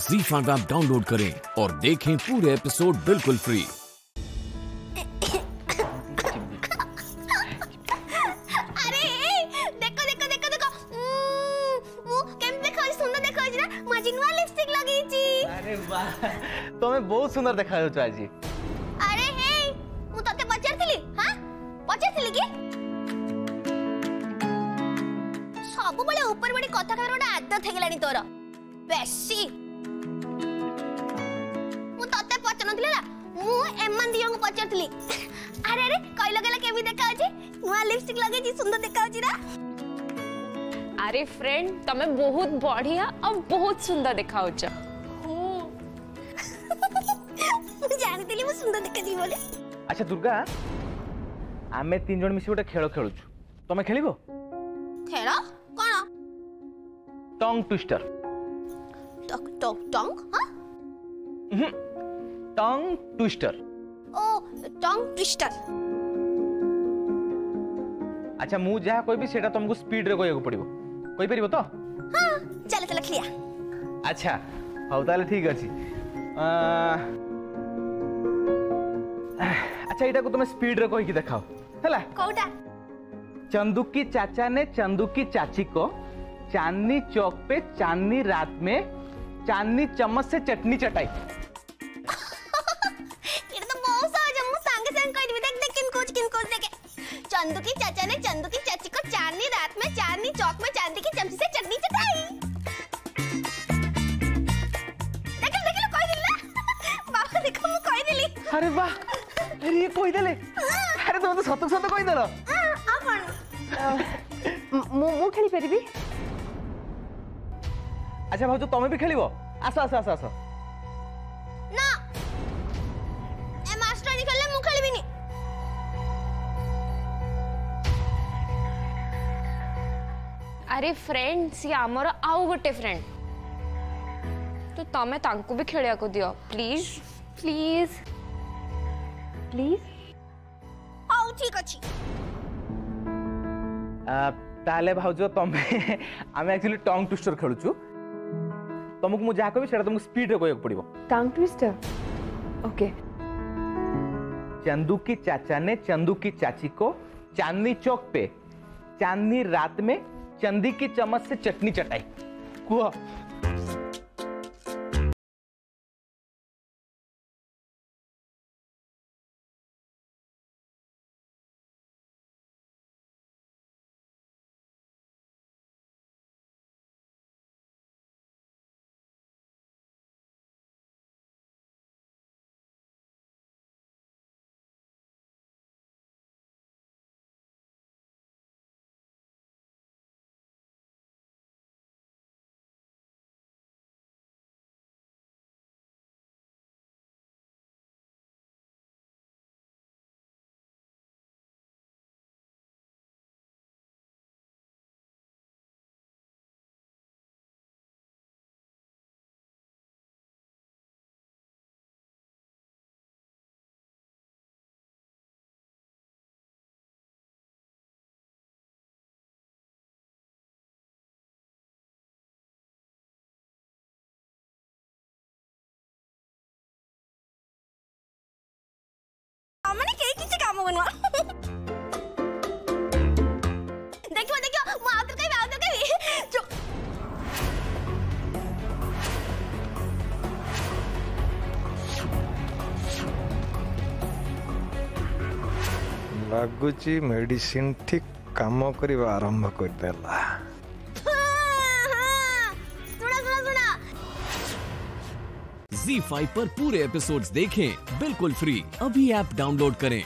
जी five app download करें और देखें पूरे एपिसोड बिल्कुल फ्री ତମେ ବହୁତ ସୁନ୍ଦର ଦେଖାଯାଉଛ ଆଜି ଆରେ ହେ ମୁଁ ତତେ ପଚାରିଥିଲି ହଁ ପଚାରିଥିଲି କି ସବୁବେଳେ ଉପର ବଡି କଥା କହିବାର ଗୋଟେ ଆଦତ ହେଇଗଲାଣି ତୋର ବେଶୀ ଜାଣିନଥିଲେ ନା? ମୁଁ ଏମାନେ ଦି ଜଣଙ୍କୁ ପଚାରୁଥିଲି। ଆରେ ଆରେ କହିଲ କହିଲ କେମିତି ଦେଖାଯାଉଛି ନୂଆ ଲିପଷ୍ଟିକ୍ ଲଗେଇଛି ସୁନ୍ଦର ଦେଖାଯାଉଛି ନା? ଆରେ ଫ୍ରେଣ୍ଡ ତମେ ବହୁତ ବଢିଆ ଆଉ ବହୁତ ସୁନ୍ଦର ଦେଖାଯାଉଛ ମୁଁ ଜାଣିଥିଲି ମୁଁ ସୁନ୍ଦର ଦେଖାଯିବି ବୋଲି। ଆଚ୍ଛା ଦୁର୍ଗା ଆମେ ତିନି ଜଣ ମିଶି ଗୋଟେ ଖେଳ ଖେଳୁଛୁ। ତମେ ଖେଳିବ? ଖେଳ? କଣ? ଟଙ୍ଗ ଟୁଇଷ୍ଟର ଟଙ୍ଗ ହଁ? टोंग ट्विस्टर ओ टोंग ट्विस्टर अच्छा मु जहा भी सेटा तो तुमको स्पीड रे कोइबो पड़िबो कोई परिबो तो? हाँ चल चल खिया अच्छा हौ ताले ठीक अछि। अच्छा इटा को तुमे स्पीड रे कोइ की देखाओ हला कोटा? चंदू की चाचा ने चंदू की चाची को चांदनी चौक पे चांदनी रात में चांदनी चम्मच से चटनी चटाई। चंदू की चाचा ने चंदू की चाची को चांदनी रात में चांदनी चौक में चांदी की चमची से चटनी चटाई अरे वाह अरे ये कोई देले हाँ। अरे तुम तो सतक सतक कोई देलो हाँ, आपण मु मु खेली परिबी अच्छा भाउजो तो तमे भी खेलिबो आसो आसो आसो आसो। अरे फ्रेंड सी आमर आउ गोटे फ्रेंड तो तमे तांकू भी खेलिया को दियो प्लीज़ प्लीज़ प्लीज़ आउ ठीक अछि। ताले भाउजो तमे आमे एक्चुअली टंग ट्विस्टर खेलुछु तमकु मु जा भी सेटा तमकु स्पीड रे कोय पड़िबो टंग ट्विस्टर ओके चंदू की चाचा ने चंदू की चाची को चांदनी चौक पे चांदनी रात में चंदी की चम्मच से चटनी चटाई। कुआ। କେହି କିଛି କାମ କରୁନ ଦେଖିବ ଦେଖିବ ମୁଁ ଆଉ ଥରେ କହିବି ଆଉ ଥରେ କହିବି ଚୁ- ଲାଗୁଛି ମେଡିସିନ ଠିକ କାମ କରିବା ଆରମ୍ଭ କରିଦେଲା ହଁ, ହଁ। ଶୁଣ ଶୁଣ ଶୁଣ जी फाइव पर पूरे एपिसोड्स देखें बिल्कुल फ्री अभी ऐप डाउनलोड करें